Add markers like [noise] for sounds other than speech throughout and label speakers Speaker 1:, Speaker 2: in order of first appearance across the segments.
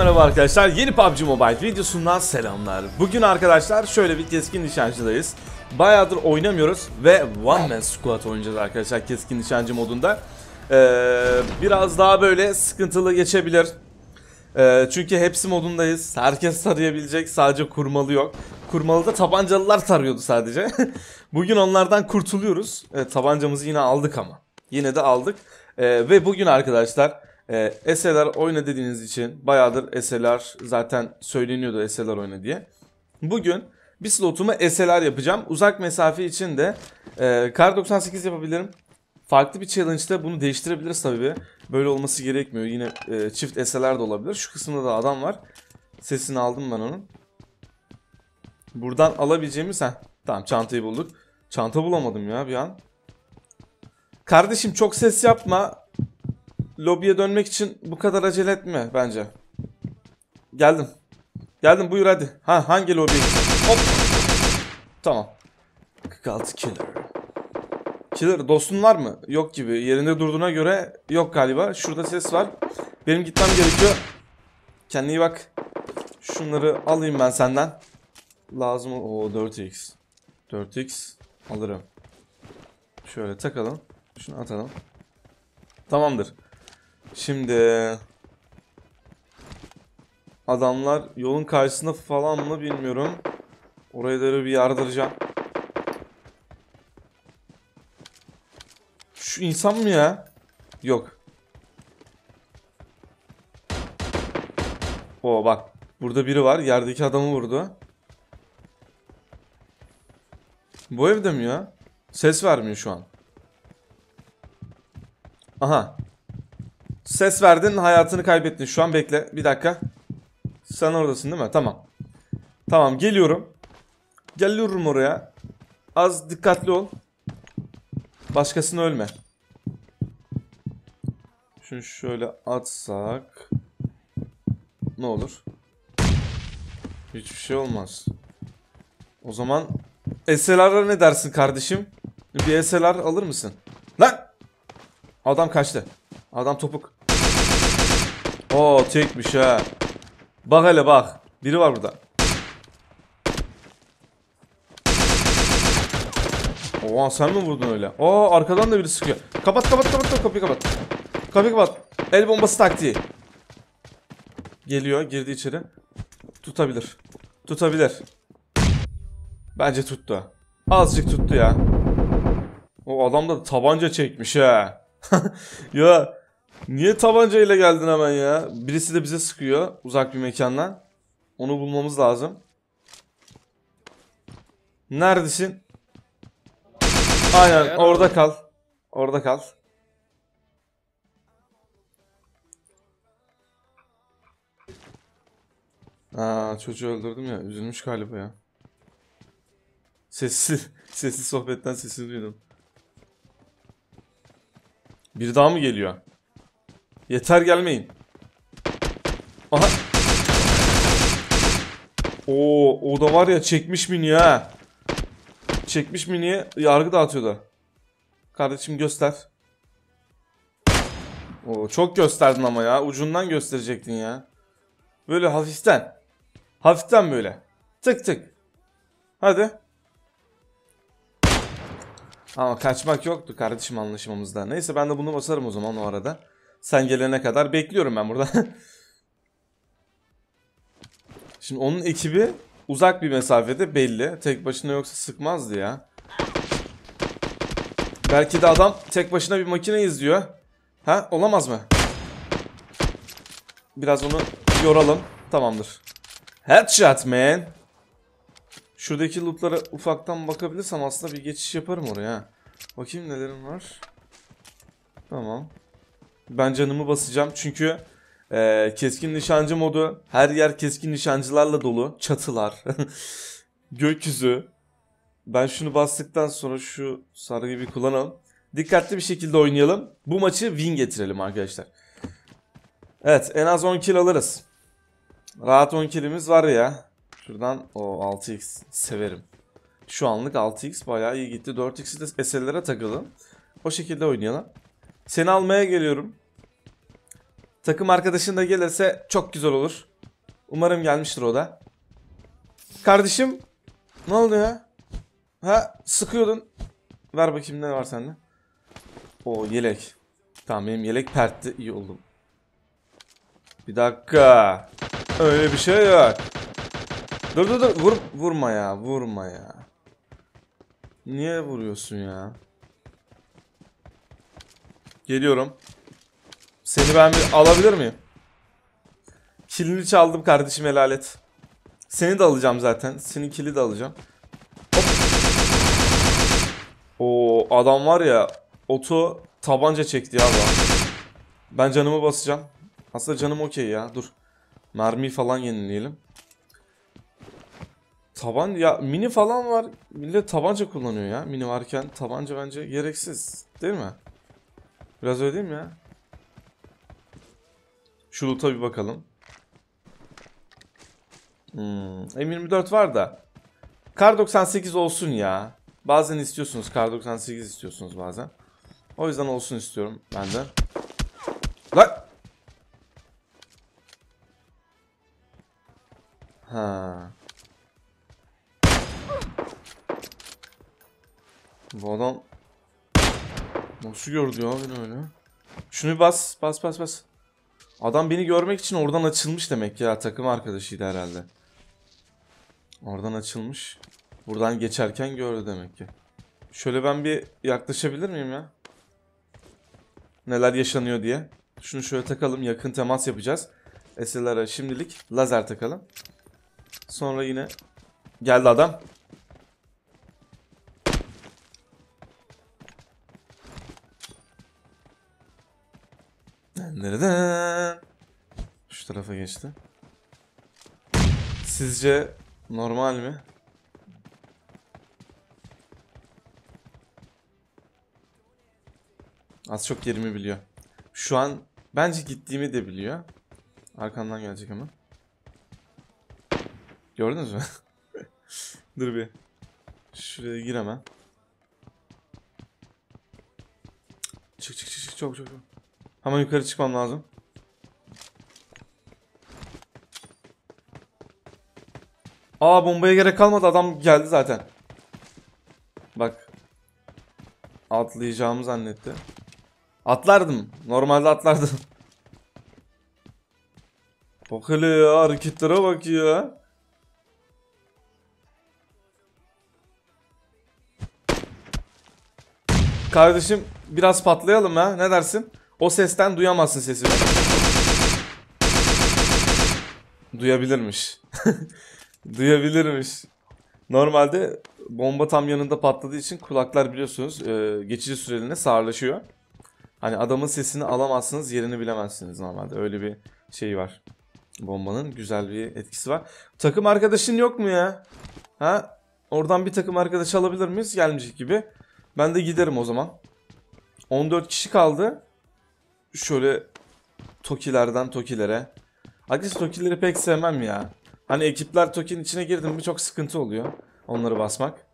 Speaker 1: merhaba arkadaşlar. Yeni PUBG Mobile videosundan selamlar. Bugün arkadaşlar şöyle bir keskin nişancıdayız. Bayağıdır oynamıyoruz ve One Man Squad oynayacağız arkadaşlar keskin nişancı modunda. Ee, biraz daha böyle sıkıntılı geçebilir. Ee, çünkü hepsi modundayız. Herkes tarayabilecek sadece kurmalı yok. Kurmalıda tabancalılar tarıyordu sadece. [laughs] bugün onlardan kurtuluyoruz. Evet, tabancamızı yine aldık ama. Yine de aldık. Ee, ve bugün arkadaşlar e, SLR oyna dediğiniz için bayağıdır SLR zaten söyleniyordu SLR oyna diye. Bugün bir slotumu SLR yapacağım. Uzak mesafe için de e, Kar 98 yapabilirim. Farklı bir challenge'da bunu değiştirebiliriz tabii. Böyle olması gerekmiyor. Yine e, çift SLR de olabilir. Şu kısımda da adam var. Sesini aldım ben onun. Buradan alabileceğimiz ha. Tamam çantayı bulduk. Çanta bulamadım ya bir an. Kardeşim çok ses yapma. Lobiye dönmek için bu kadar acele etme bence. Geldim. Geldim buyur hadi. Ha hangi gideceksin? Hop. Tamam. 46 killer. Killer dostun var mı? Yok gibi. Yerinde durduğuna göre yok galiba. Şurada ses var. Benim gitmem gerekiyor. Kendine iyi bak. Şunları alayım ben senden. Lazım o 4x. 4x alırım. Şöyle takalım. Şunu atalım. Tamamdır. Şimdi adamlar yolun karşısında falan mı bilmiyorum. Oraya da bir yardıracağım. Şu insan mı ya? Yok. O bak. Burada biri var. Yerdeki adamı vurdu. Bu evde mi ya? Ses vermiyor şu an. Aha. Ses verdin hayatını kaybettin. Şu an bekle. Bir dakika. Sen oradasın değil mi? Tamam. Tamam geliyorum. Geliyorum oraya. Az dikkatli ol. Başkasını ölme. Şunu şöyle atsak. Ne olur? Hiçbir şey olmaz. O zaman SLR'a ne dersin kardeşim? Bir SLR alır mısın? Lan! Adam kaçtı. Adam topuk. Oo tekmiş ha. Bak hele bak. Biri var burada. Oha sen mi vurdun öyle? Aa arkadan da biri sıkıyor. Kapat kapat kapat kapat kapıyı kapat. Kapıyı kapat. El bombası taktiği. Geliyor girdi içeri. Tutabilir. Tutabilir. Bence tuttu. Azıcık tuttu ya. O adam da tabanca çekmiş ha. [laughs] ya niye tabancayla geldin hemen ya? Birisi de bize sıkıyor uzak bir mekandan. Onu bulmamız lazım. Neredesin? Aynen orada kal. Orada kal. Aa, çocuğu öldürdüm ya. Üzülmüş galiba ya. Sessiz, [laughs] sessiz sohbetten sesini duydum. Bir daha mı geliyor? Yeter gelmeyin. Aha. Oo, o da var ya çekmiş mini ha. Çekmiş miniye yargı dağıtıyor da. Kardeşim göster. Oo, çok gösterdin ama ya. Ucundan gösterecektin ya. Böyle hafiften. Hafiften böyle. Tık tık. Hadi. Ama kaçmak yoktu kardeşim anlaşmamızda. Neyse ben de bunu basarım o zaman o arada. Sen gelene kadar bekliyorum ben burada. [laughs] Şimdi onun ekibi uzak bir mesafede belli. Tek başına yoksa sıkmazdı ya. Belki de adam tek başına bir makine izliyor. Ha olamaz mı? Biraz onu yoralım. Tamamdır. Headshot man. Şuradaki lootlara ufaktan bakabilirsem aslında bir geçiş yaparım oraya. Bakayım nelerim var. Tamam. Ben canımı basacağım çünkü e, keskin nişancı modu her yer keskin nişancılarla dolu. Çatılar. [laughs] Gökyüzü. Ben şunu bastıktan sonra şu sargıyı bir kullanalım. Dikkatli bir şekilde oynayalım. Bu maçı win getirelim arkadaşlar. Evet en az 10 kill alırız. Rahat 10 killimiz var ya. Şuradan o 6x severim. Şu anlık 6x bayağı iyi gitti. 4x'i de SL'lere takalım. O şekilde oynayalım. Seni almaya geliyorum. Takım arkadaşın da gelirse çok güzel olur. Umarım gelmiştir o da. Kardeşim ne oldu ya? Ha sıkıyordun. Ver bakayım ne var sende. O yelek. Tamam benim yelek pertti. iyi oldu. Bir dakika. Öyle bir şey yok. Dur dur dur. Vur, vurma ya. Vurma ya. Niye vuruyorsun ya? Geliyorum. Seni ben bir alabilir miyim? Kilini çaldım kardeşim helal et. Seni de alacağım zaten. Senin kili de alacağım. Hop. Oo adam var ya oto tabanca çekti ya adam. Ben canımı basacağım. Aslında canım okey ya. Dur. Mermi falan yenileyelim. Taban ya mini falan var. Millet tabanca kullanıyor ya. Mini varken tabanca bence gereksiz. Değil mi? Biraz öyle değil mi ya? Şu loot'a bir bakalım. Hmm, M24 var da. Kar 98 olsun ya. Bazen istiyorsunuz. Kar 98 istiyorsunuz bazen. O yüzden olsun istiyorum ben de. Lan! Ha. Bu adam nasıl gördü ya beni öyle? Şunu bas, bas, bas, bas. Adam beni görmek için oradan açılmış demek ya. Takım arkadaşıydı herhalde. Oradan açılmış. Buradan geçerken gördü demek ki. Şöyle ben bir yaklaşabilir miyim ya? Neler yaşanıyor diye. Şunu şöyle takalım. Yakın temas yapacağız. SLR'a şimdilik lazer takalım. Sonra yine geldi adam. Nereden? Şu tarafa geçti. Sizce normal mi? Az çok yerimi biliyor. Şu an bence gittiğimi de biliyor. Arkamdan gelecek ama. Gördünüz mü? [laughs] Dur bir. Şuraya gir hemen. Çık çık çık çık çok çok. çok. Hemen yukarı çıkmam lazım. Aa bombaya gerek kalmadı adam geldi zaten. Bak. Atlayacağımı zannetti. Atlardım. Normalde atlardım. [laughs] Bak hele ya hareketlere bak ya. Kardeşim biraz patlayalım ha ne dersin? O sesten duyamazsın sesimi. Duyabilirmiş. [laughs] Duyabilirmiş. Normalde bomba tam yanında patladığı için kulaklar biliyorsunuz e, geçici süreliğine sağırlaşıyor. Hani adamın sesini alamazsınız yerini bilemezsiniz normalde öyle bir şey var. Bombanın güzel bir etkisi var. Takım arkadaşın yok mu ya? Ha? Oradan bir takım arkadaş alabilir miyiz? Gelmeyecek gibi. Ben de giderim o zaman. 14 kişi kaldı. Şöyle Tokilerden Tokilere. Arkadaşlar Tokileri pek sevmem ya. Hani ekipler Toki'nin içine girdim mi çok sıkıntı oluyor. Onları basmak.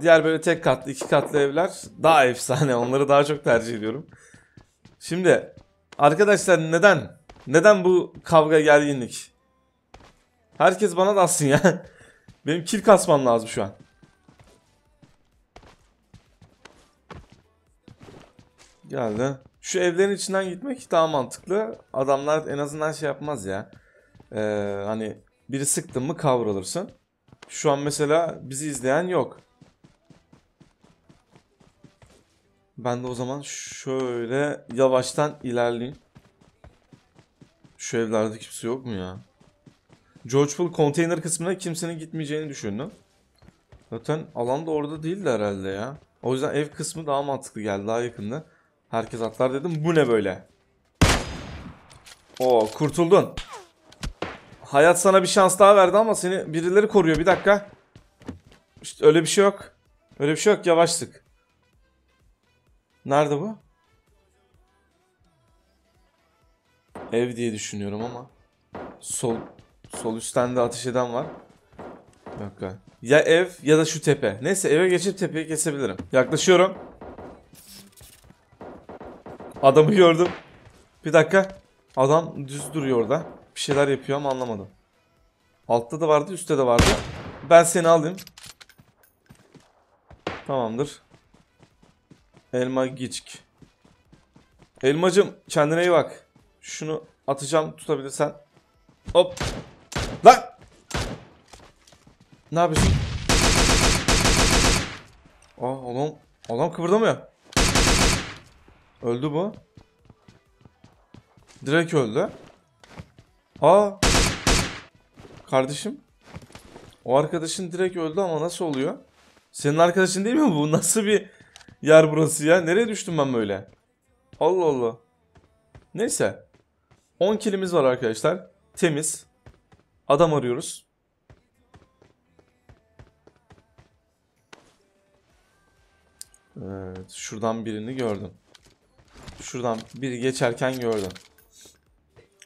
Speaker 1: Diğer böyle tek katlı, iki katlı evler daha efsane. [laughs] Onları daha çok tercih ediyorum. Şimdi arkadaşlar neden? Neden bu kavga gerginlik? Herkes bana da ya. [laughs] Benim kill kasmam lazım şu an. Geldi. Şu evlerin içinden gitmek daha mantıklı. Adamlar en azından şey yapmaz ya. Ee, hani biri sıktın mı kavrulursun. Şu an mesela bizi izleyen yok. Ben de o zaman şöyle yavaştan ilerleyeyim. Şu evlerde kimse yok mu ya? George Pool konteyner kısmına kimsenin gitmeyeceğini düşündüm. Zaten alan da orada değildi herhalde ya. O yüzden ev kısmı daha mantıklı geldi, daha yakındı. Herkes atlar dedim. Bu ne böyle? O kurtuldun. Hayat sana bir şans daha verdi ama seni birileri koruyor. Bir dakika. İşte öyle bir şey yok. Öyle bir şey yok. Yavaştık. Nerede bu? Ev diye düşünüyorum ama. Sol sol üstten de ateş eden var. Bir. Ya ev ya da şu tepe. Neyse eve geçip tepeyi kesebilirim. Yaklaşıyorum. Adamı gördüm. Bir dakika. Adam düz duruyor orada. Bir şeyler yapıyor ama anlamadım. Altta da vardı üstte de vardı. Ben seni alayım. Tamamdır. Elma gicik. Elmacım kendine iyi bak. Şunu atacağım tutabilirsen. Hop. Lan. Ne yapıyorsun? Aa adam, adam kıpırdamıyor. Öldü bu. Direkt öldü. Aa. Kardeşim. O arkadaşın direkt öldü ama nasıl oluyor? Senin arkadaşın değil mi bu? [laughs] Nasıl bir yer burası ya? Nereye düştüm ben böyle? Allah Allah. Neyse. 10 kilimiz var arkadaşlar. Temiz. Adam arıyoruz. Evet, şuradan birini gördüm. Şuradan biri geçerken gördüm.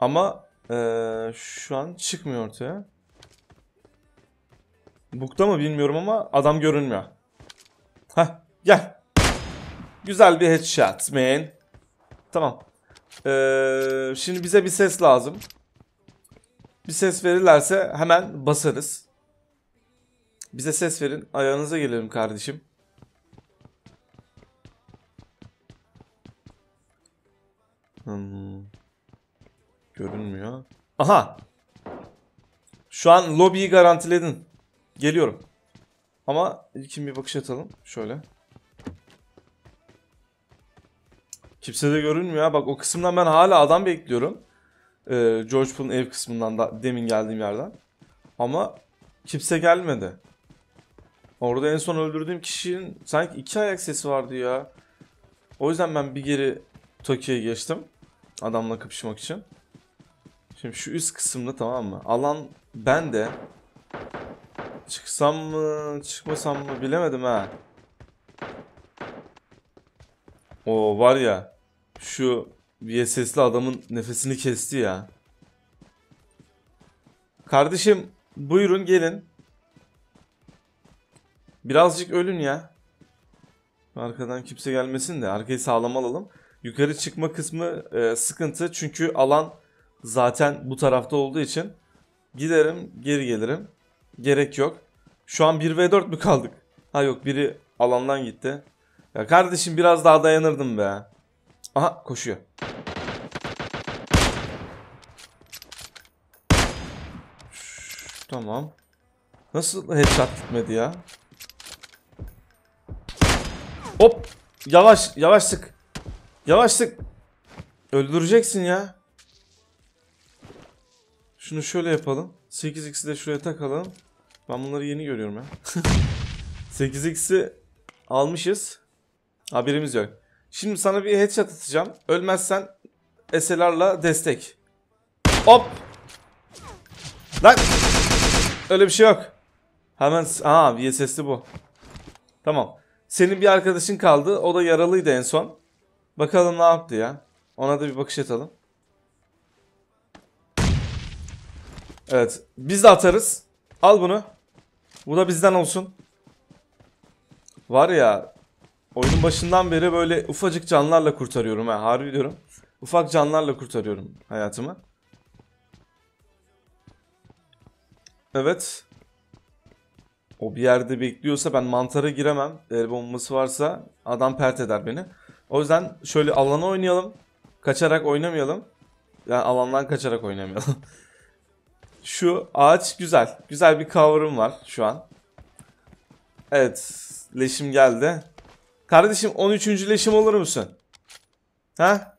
Speaker 1: Ama ee, şu an çıkmıyor ortaya. Bukta mı bilmiyorum ama adam görünmüyor. Heh gel. Güzel bir headshot man. Tamam. Ee, şimdi bize bir ses lazım. Bir ses verirlerse hemen basarız. Bize ses verin. Ayağınıza gelelim kardeşim. Hmm. Görünmüyor. Aha. Şu an lobiyi garantiledin. Geliyorum. Ama ilkin bir bakış atalım. Şöyle. Kimse de görünmüyor. Bak o kısımdan ben hala adam bekliyorum. Ee, George Pool'un ev kısmından da demin geldiğim yerden. Ama kimse gelmedi. Orada en son öldürdüğüm kişinin sanki iki ayak sesi vardı ya. O yüzden ben bir geri Tokyo'ya geçtim. Adamla kapışmak için. Şimdi şu üst kısımda tamam mı? Alan ben de çıksam mı çıkmasam mı bilemedim ha. O var ya şu VSS'li adamın nefesini kesti ya. Kardeşim buyurun gelin. Birazcık ölün ya. Arkadan kimse gelmesin de arkayı sağlam alalım. Yukarı çıkma kısmı e, sıkıntı çünkü alan zaten bu tarafta olduğu için giderim geri gelirim. Gerek yok. Şu an 1v4 mü kaldık? Ha yok biri alandan gitti. Ya kardeşim biraz daha dayanırdım be. Aha koşuyor. Tamam. Nasıl headshot gitmedi ya? Hop. Yavaş yavaş sık. Yavaş sık. Öldüreceksin ya. Şunu şöyle yapalım. 8x'i de şuraya takalım. Ben bunları yeni görüyorum ya. [laughs] 8x'i almışız. Haberimiz yok. Şimdi sana bir headshot atacağım. Ölmezsen SLR'la destek. Hop. Lan. Öyle bir şey yok. Hemen aa VSS'li bu. Tamam. Senin bir arkadaşın kaldı. O da yaralıydı en son. Bakalım ne yaptı ya. Ona da bir bakış atalım. Evet. Biz de atarız. Al bunu. Bu da bizden olsun. Var ya oyunun başından beri böyle ufacık canlarla kurtarıyorum ha. Harbi diyorum. Ufak canlarla kurtarıyorum hayatımı. Evet. O bir yerde bekliyorsa ben mantara giremem. El bombası varsa adam pert eder beni. O yüzden şöyle alana oynayalım. Kaçarak oynamayalım. Yani alandan kaçarak oynamayalım. [laughs] Şu ağaç güzel. Güzel bir cover'ım var şu an. Evet. Leşim geldi. Kardeşim 13. leşim olur musun? Ha?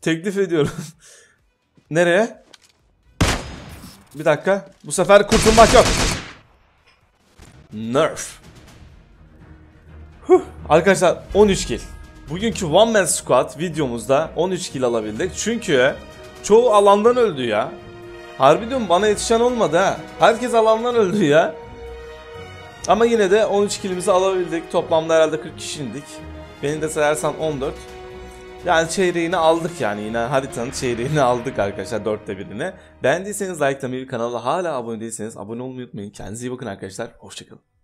Speaker 1: Teklif ediyorum. [laughs] Nereye? Bir dakika. Bu sefer kurtulmak yok. Nerf. Huh. Arkadaşlar 13 kill. Bugünkü One Man Squad videomuzda 13 kill alabildik. Çünkü çoğu alandan öldü ya. Harbi diyorum bana yetişen olmadı ha. Herkes alandan öldü ya. Ama yine de 13 killimizi alabildik. Toplamda herhalde 40 kişiydik. Beni de sayarsan 14. Yani çeyreğini aldık yani yine haritanın çeyreğini [laughs] aldık arkadaşlar dörtte birini. Beğendiyseniz likelamayı kanala hala abone değilseniz abone olmayı unutmayın. Kendinize iyi bakın arkadaşlar. Hoşçakalın.